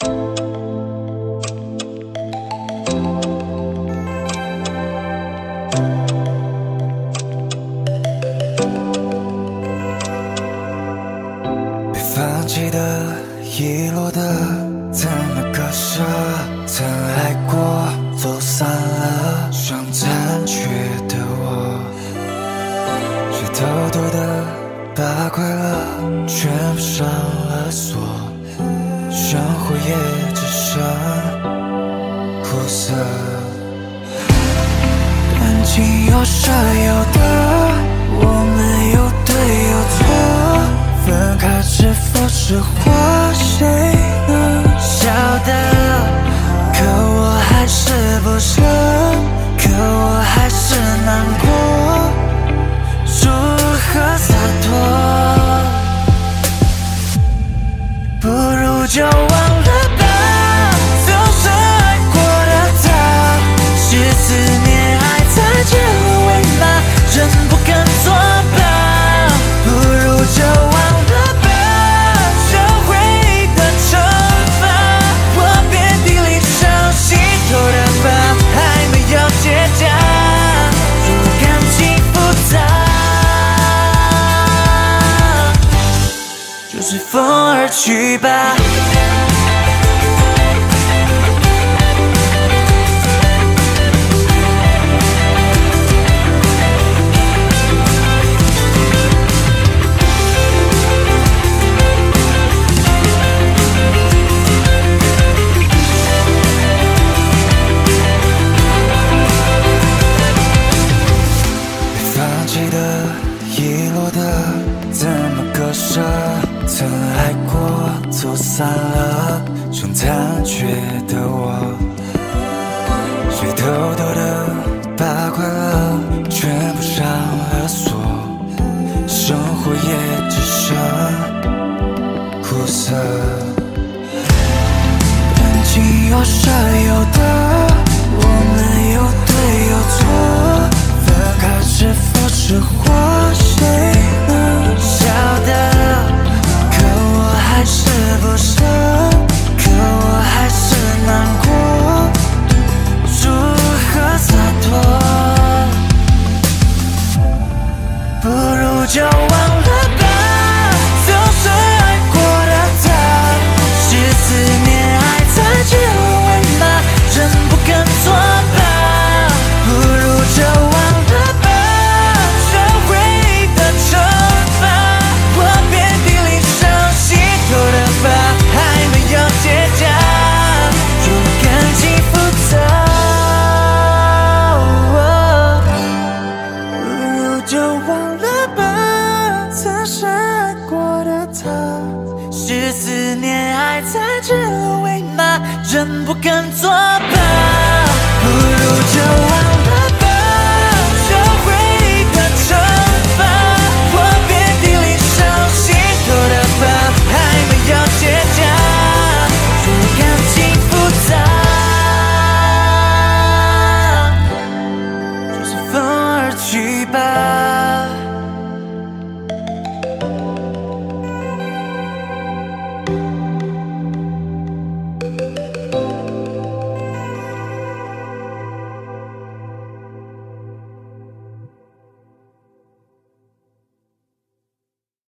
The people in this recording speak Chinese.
被放弃的、遗落的，怎么割舍？曾爱过，走散了，剩残缺的我，却偷偷的把快乐全部上了锁，生活也只剩苦涩。感情有舍有得，我们有对有错，分开是否是祸，谁能晓得？可我还是不舍，就忘随风而去吧。曾爱过，走散了，剩残缺的我，谁偷偷的把快乐全部上了锁，生活也只剩苦涩。感情又舍有得，他，是思念还在结了尾巴，人不肯作罢。